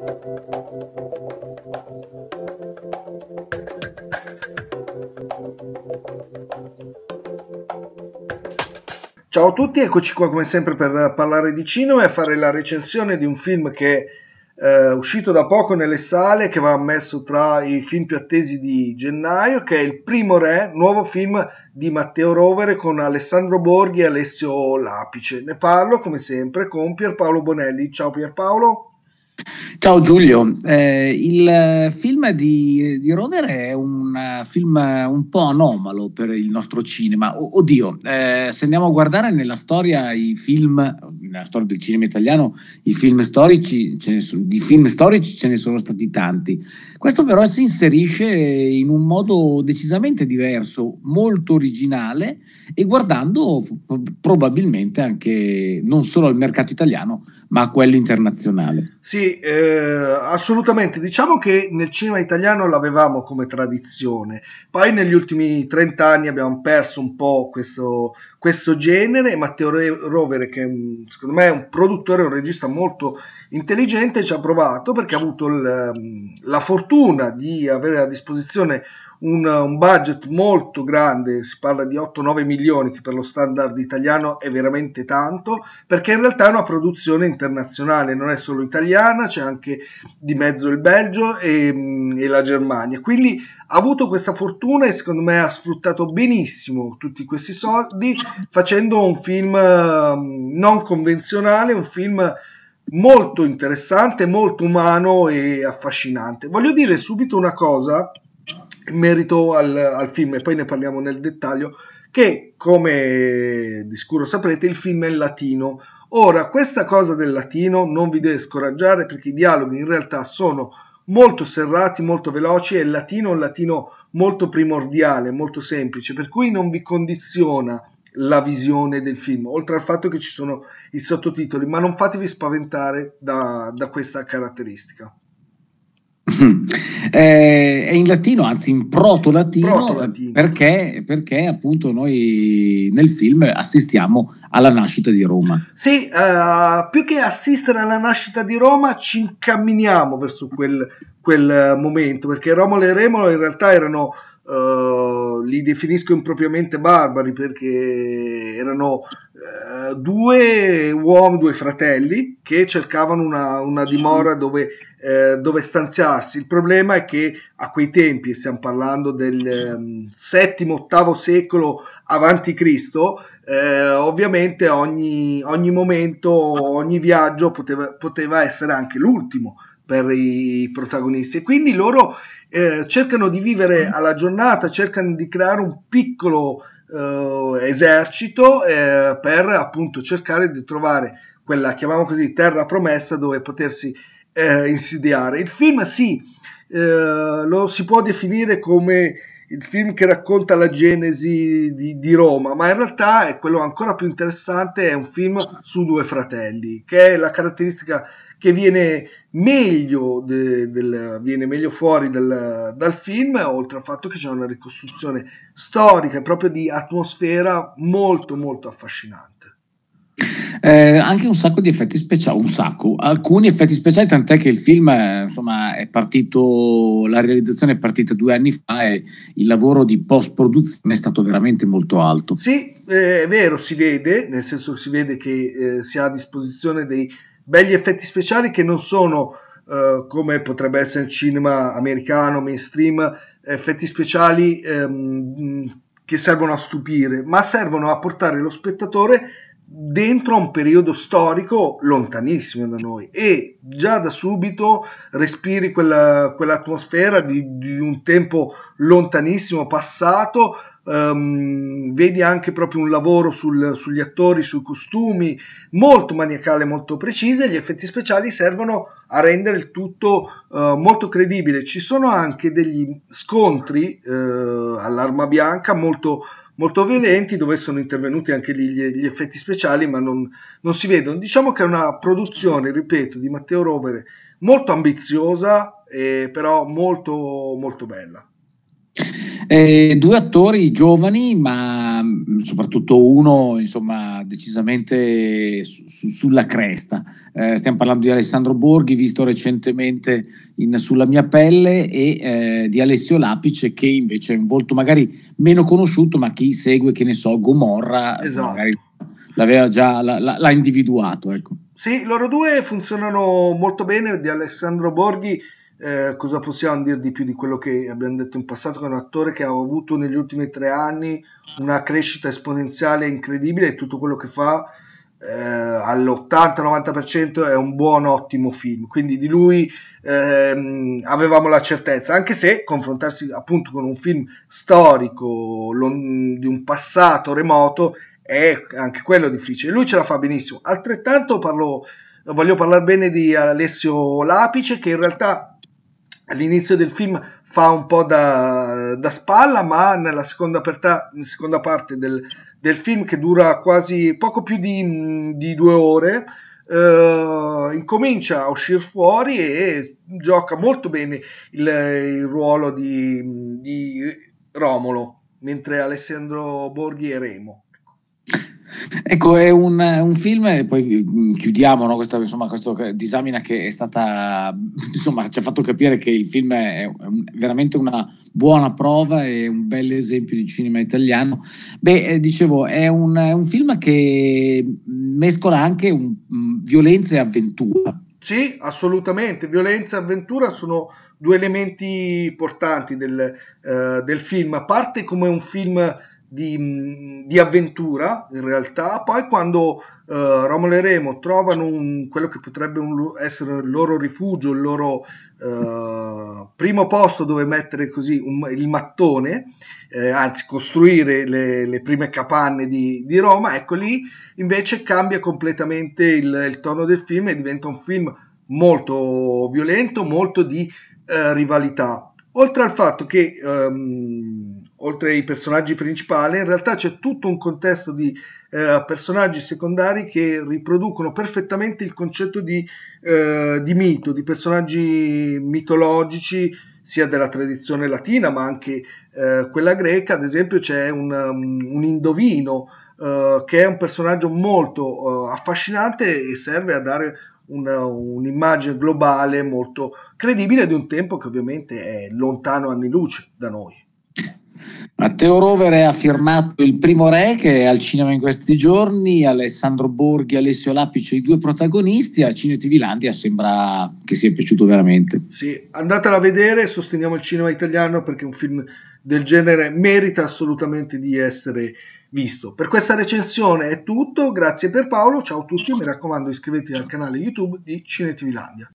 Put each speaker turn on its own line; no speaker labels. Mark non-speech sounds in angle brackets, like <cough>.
Ciao a tutti, eccoci qua come sempre per parlare di cinema e fare la recensione di un film che è eh, uscito da poco nelle sale, che va messo tra i film più attesi di gennaio, che è Il Primo Re, nuovo film di Matteo Rovere con Alessandro Borghi e Alessio Lapice. Ne parlo come sempre con Pierpaolo Bonelli. Ciao Pierpaolo.
Ciao Giulio, eh, il film di, di, Rover è un film un po' anomalo per il nostro cinema. O, oddio, eh, se andiamo a guardare nella storia i film, nella storia del cinema italiano, i film storici, sono, di film storici ce ne sono stati tanti. Questo però si inserisce in un modo decisamente diverso, molto originale e guardando probabilmente anche non solo al mercato italiano, ma a quello internazionale.
Sì, eh, assolutamente. Diciamo che nel cinema italiano l'avevamo come tradizione, poi negli ultimi 30 anni abbiamo perso un po' questo, questo genere. Matteo Rovere, che secondo me è un produttore, un regista molto intelligente, ci ha provato perché ha avuto il, la fortuna di avere a disposizione un, un, budget molto grande, si parla di 8-9 milioni, che per lo standard italiano è veramente tanto, perché in realtà è una produzione internazionale, non è solo italiana, c'è anche di mezzo il Belgio e, e la Germania. Quindi ha avuto questa fortuna e secondo me ha sfruttato benissimo tutti questi soldi facendo un film um, non convenzionale, un film molto interessante, molto umano e affascinante. Voglio dire subito una cosa merito al, al film e poi ne parliamo nel dettaglio che come di sicuro saprete il film è in latino. Ora questa cosa del latino non vi deve scoraggiare perché i dialoghi in realtà sono molto serrati molto veloci e il latino è un latino molto primordiale molto semplice per cui non vi condiziona la visione del film oltre al fatto che ci sono i sottotitoli ma non fatevi spaventare da, da questa caratteristica
eh, è in latino, anzi in proto-latino, proto-latino. Perché, perché, appunto noi nel film assistiamo alla nascita di Roma.
Sì, uh, più che assistere alla nascita di Roma ci incamminiamo verso quel, quel momento, perché Romolo e Remolo in realtà erano... Uh, li definisco impropriamente barbari perché erano uh, due uomini, due fratelli che cercavano una, una dimora dove eh, dove stanziarsi. Il problema è che a quei tempi, stiamo parlando del um, VII-VIII secolo avanti Cristo, eh, ovviamente ogni, ogni, momento, ogni viaggio poteva, poteva, essere anche l'ultimo per i protagonisti e quindi loro eh, cercano di vivere alla giornata, cercano di creare un piccolo eh, esercito eh, per appunto cercare di trovare quella, chiamiamo così, terra promessa dove potersi eh, insidiare. Il film sì, eh, lo si può definire come il film che racconta la genesi di, di, Roma, ma in realtà è quello ancora più interessante, è un film su due fratelli, che è la caratteristica che viene meglio, de, del, viene meglio fuori del, dal film, oltre al fatto che c'è una ricostruzione storica e proprio di atmosfera molto molto affascinante.
Eh, anche un sacco di effetti speciali, un sacco, alcuni effetti speciali, tant'è che il film eh, insomma, è partito, la realizzazione è partita due anni fa e il lavoro di post-produzione è stato veramente molto alto.
Sì, eh, è vero, si vede, nel senso che si vede che eh, si ha a disposizione dei begli effetti speciali che non sono Uh, come potrebbe essere il cinema americano, mainstream, effetti speciali um, che servono a stupire, ma servono a portare lo spettatore dentro a un periodo storico lontanissimo da noi. E già da subito respiri quella, quell'atmosfera di, di, un tempo lontanissimo passato um, vedi anche proprio un lavoro sul, sugli attori sui costumi molto maniacale molto precise gli effetti speciali servono a rendere il tutto uh, molto credibile ci sono anche degli scontri uh, all'arma bianca molto molto violenti dove sono intervenuti anche gli, gli effetti speciali ma non, non, si vedono. Diciamo che è una produzione, ripeto, di Matteo Rovere molto ambiziosa, eh, però molto, molto bella.
Eh, due attori giovani, ma mm, soprattutto uno, insomma, decisamente su, su, sulla cresta. Eh, stiamo parlando di Alessandro Borghi, visto recentemente in Sulla mia pelle, e eh, di Alessio Lapice, che invece è un volto magari meno conosciuto, ma chi segue, che ne so, Gomorra, esatto. magari l'aveva già l'ha individuato. Ecco.
Sì, loro due funzionano molto bene. Di Alessandro Borghi, eh, cosa possiamo dire di più di quello che abbiamo detto in passato? Che è un attore che ha avuto negli ultimi tre anni una crescita esponenziale incredibile e tutto quello che fa eh, all'80-90% è un buon, ottimo film. Quindi di lui ehm, avevamo la certezza, anche se confrontarsi appunto con un film storico lon- di un passato remoto è anche quello difficile. Lui ce la fa benissimo. Altrettanto parlo, voglio parlare bene di Alessio Lapice, che in realtà all'inizio del film fa un po' da, da spalla, ma nella seconda, perta, nella seconda parte del, del, film, che dura quasi poco più di, di due ore, Uh, incomincia a uscire fuori e gioca molto bene il, il ruolo di, di, Romolo, mentre Alessandro Borghi è Remo.
Ecco, è un, un, film, poi mm, chiudiamo no, questa, insomma, disamina che è stata, <laughs> insomma, ci ha fatto capire che il film è, è veramente una buona prova e un bel esempio di cinema italiano. Beh, eh, dicevo, è un, un, film che mescola anche un, um, violenza e avventura.
Sì, assolutamente. Violenza e avventura sono due elementi importanti del, uh, del film, a parte come un film di, di, avventura in realtà. Poi quando uh, Romolo e Remo trovano un, quello che potrebbe un, essere il loro rifugio, il loro uh, primo posto dove mettere così un, il mattone, eh, anzi costruire le, le prime capanne di, di, Roma, ecco lì invece cambia completamente il, il, tono del film e diventa un film molto violento, molto di uh, rivalità. Oltre al fatto che um, oltre ai personaggi principali, in realtà c'è tutto un contesto di eh, personaggi secondari che riproducono perfettamente il concetto di, eh, di, mito, di personaggi mitologici, sia della tradizione latina ma anche eh, quella greca. Ad esempio c'è un, um, un indovino eh, che è un personaggio molto uh, affascinante e serve a dare una, un'immagine globale molto credibile di un tempo che ovviamente è lontano anni luce da noi.
Matteo Rovere ha firmato Il primo re che è al cinema in questi giorni, Alessandro Borghi Alessio Lapice i due protagonisti, a Cine TV Landia sembra che sia piaciuto veramente.
Sì, andatela a vedere, sosteniamo il cinema italiano perché un film del genere merita assolutamente di essere visto. Per questa recensione è tutto, grazie per Paolo, ciao a tutti, mi raccomando iscrivetevi al canale YouTube di Cine TV Landia.